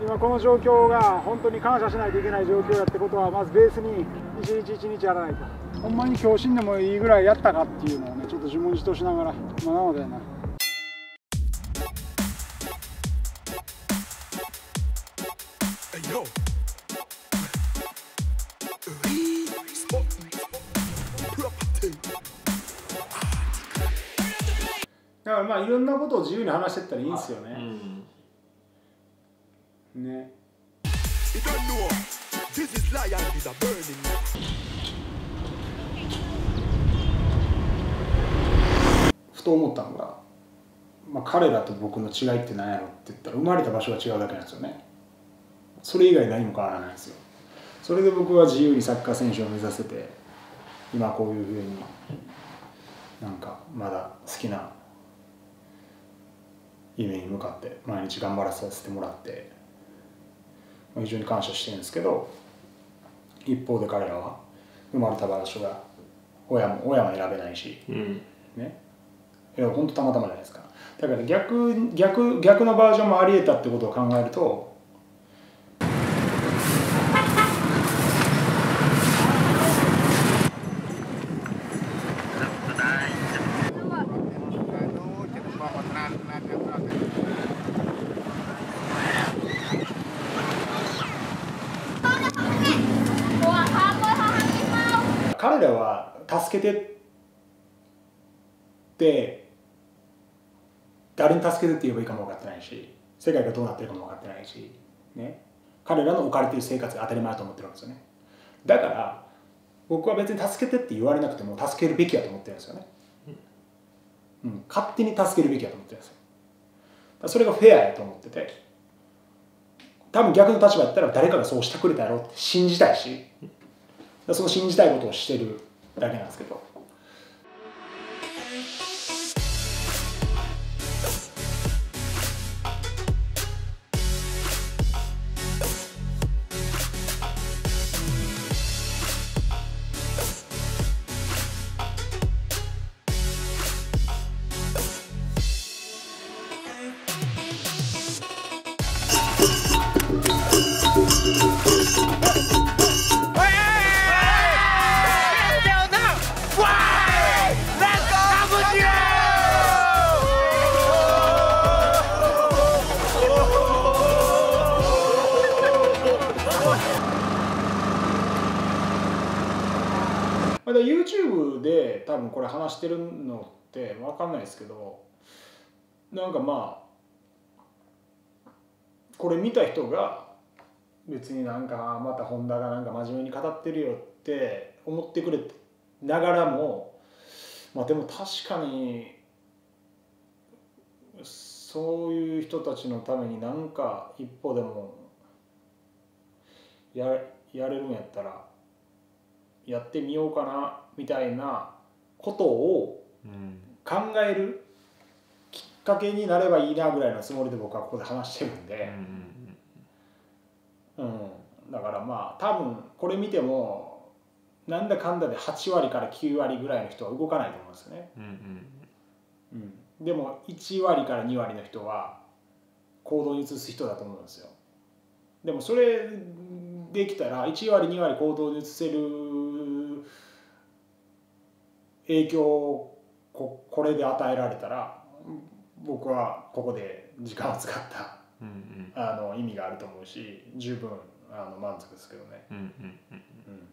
今この状況が本当に感謝しないといけない状況やってことはまずベースに一日一日やらないと。ほんまに今日死んでもいいぐらいやったかっていうのをねちょっと自問自答しながらまあなの。でなだからまあいろんなことを自由に話してったらいいんですよね、don't know. This is lion with a burning. ふと思ったのが、まあ、彼らと僕の違いって何やろって言ったら生まれた場所が違うだけなんですよねそれ以外何も変わらないんですよそれで僕は自由にサッカー選手を目指せて今こういうふうになんかまだ好きな夢に向かって毎日頑張らさせてもらって非常に感謝してるんですけど一方で彼らは生まれた場所が親も親も選べないし、ね。いや本当たまたまじゃないですか。だから逆逆逆のバージョンもありえたってことを考えると彼らは助けてって誰に助けてって言えばいいかも分かってないし世界がどうなってるかも分かってないし、ね、彼らの置かれてる生活が当たり前だと思ってるわけですよね。だから僕は別に助けてって言われなくても助けるべきやと思ってるんですよね、うん、勝手に助けるべきやと思ってるんですよ。それがフェアやと思ってて多分逆の立場やったら誰かがそうしてくれたやろうって信じたいしその信じたいことをしてるだけなんですけど。まだ YouTube で多分これ話してるのって分かんないですけどなんかまあこれ見た人が別になんかまた本田がなんか真面目に語ってるよって思ってくれながらもまあでも確かにそういう人たちのためになんか一歩でもややれるんやったらやってみようかなみたいなことを考えるきっかけになればいいなぐらいのつもりで僕はここで話してるんで、うん、だからまあ多分これ見てもなんだかんだで8割から9割ぐらいの人は動かないと思うんですよね、うん、でも1割から2割の人は行動に移す人だと思うんですよ。でもそれできたら1割2割行動に移せる影響をここれで与えられたら僕はここで時間を使ったあの意味があると思うし十分あの満足ですけどね。うんうんうん。うん